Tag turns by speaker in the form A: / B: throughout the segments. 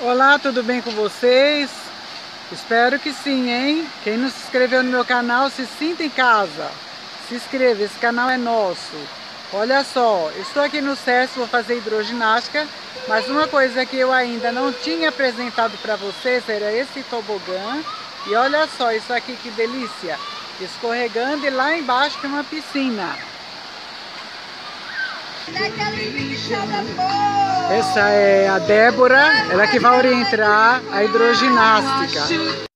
A: Olá, tudo bem com vocês? Espero que sim, hein? Quem não se inscreveu no meu canal, se sinta em casa. Se inscreva, esse canal é nosso. Olha só, estou aqui no SESC, vou fazer hidroginástica, mas uma coisa que eu ainda não tinha apresentado para vocês era esse tobogã. E olha só, isso aqui que delícia! Escorregando e lá embaixo tem uma piscina. Essa é a Débora, ela que vai orientar a hidroginástica.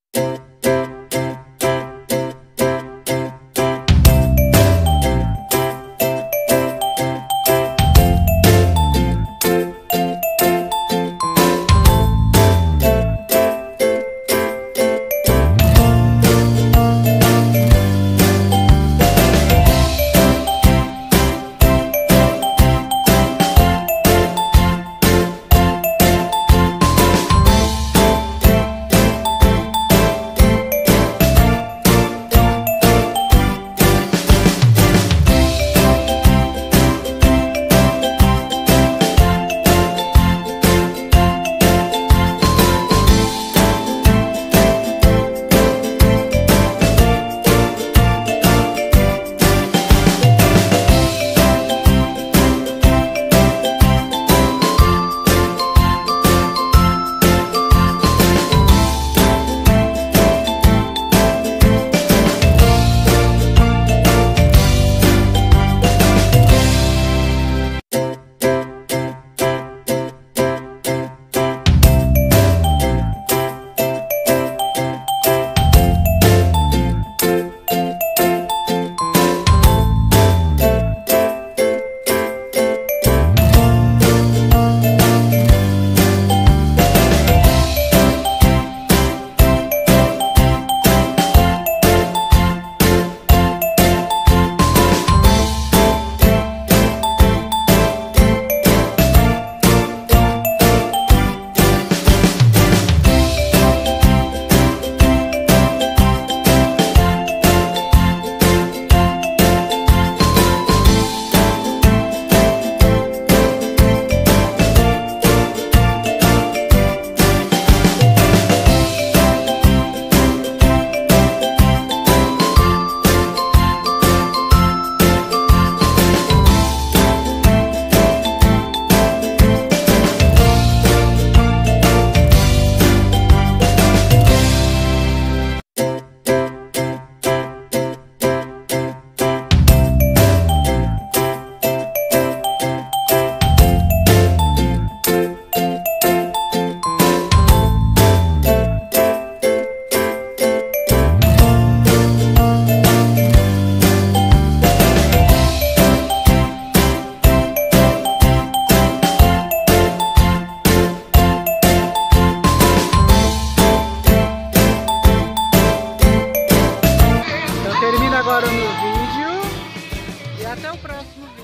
A: O próximo vídeo.